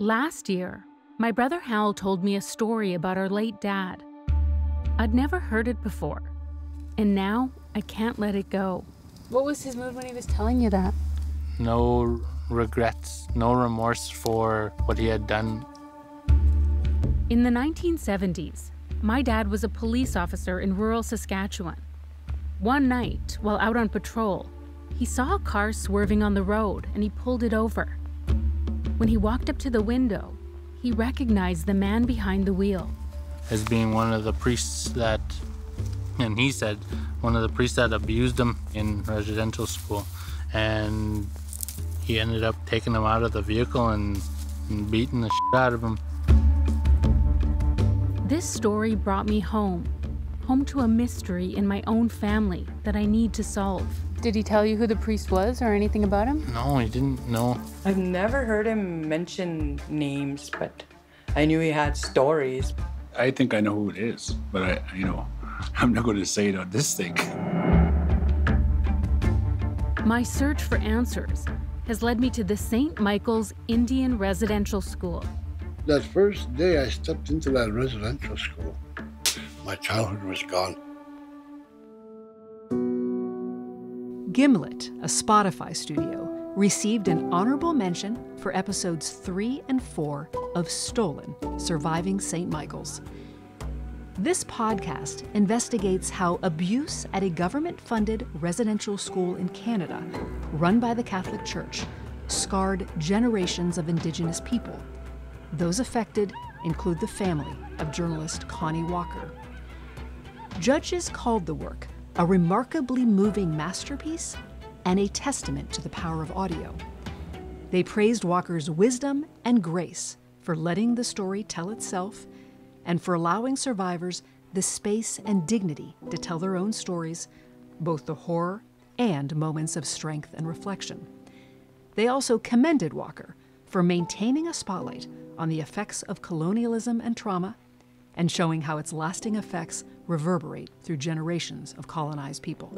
Last year, my brother Hal told me a story about our late dad. I'd never heard it before, and now I can't let it go. What was his mood when he was telling you that? No regrets, no remorse for what he had done. In the 1970s, my dad was a police officer in rural Saskatchewan. One night, while out on patrol, he saw a car swerving on the road and he pulled it over. When he walked up to the window, he recognized the man behind the wheel. As being one of the priests that, and he said, one of the priests that abused him in residential school. And he ended up taking him out of the vehicle and, and beating the shit out of him. This story brought me home, home to a mystery in my own family that I need to solve. Did he tell you who the priest was or anything about him? No, he didn't know. I've never heard him mention names, but I knew he had stories. I think I know who it is, but I, you know, I'm not going to say it on this thing. My search for answers has led me to the St. Michael's Indian Residential School. That first day I stepped into that residential school, my childhood was gone. Gimlet, a Spotify studio, received an honorable mention for episodes 3 and 4 of Stolen Surviving St. Michael's. This podcast investigates how abuse at a government funded residential school in Canada, run by the Catholic Church, scarred generations of Indigenous people. Those affected include the family of journalist Connie Walker. Judges called the work a remarkably moving masterpiece and a testament to the power of audio. They praised Walker's wisdom and grace for letting the story tell itself and for allowing survivors the space and dignity to tell their own stories, both the horror and moments of strength and reflection. They also commended Walker for maintaining a spotlight on the effects of colonialism and trauma and showing how its lasting effects reverberate through generations of colonized people.